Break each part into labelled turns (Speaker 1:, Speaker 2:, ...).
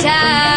Speaker 1: time.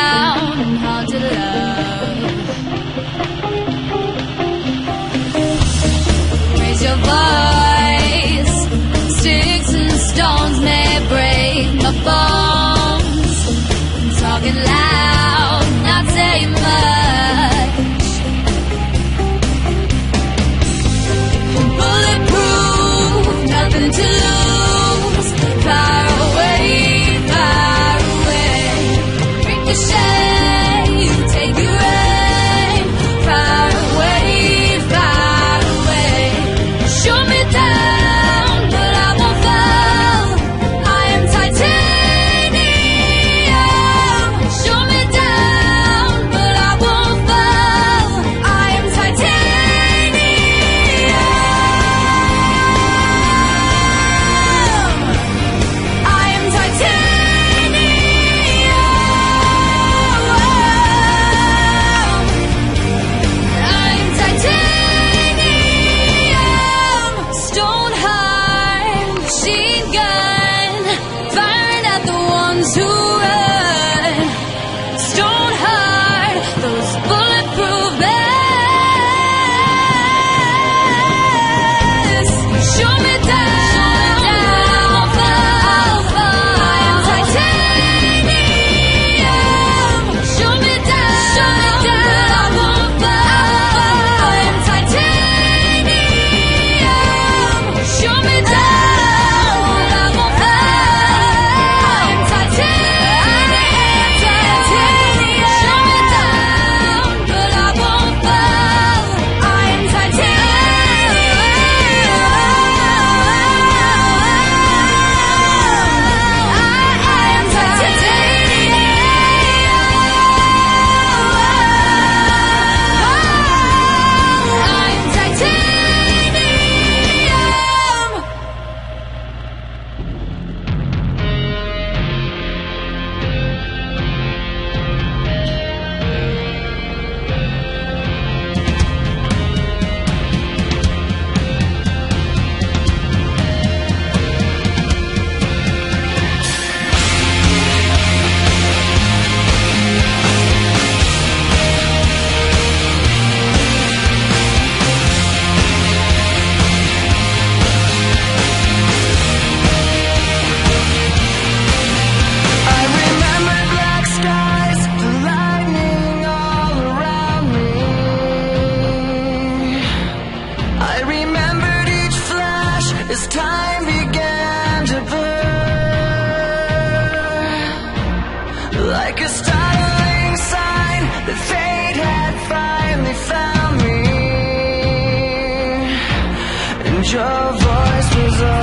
Speaker 1: time began to burn like a startling sign that fate had finally found me, and your voice was.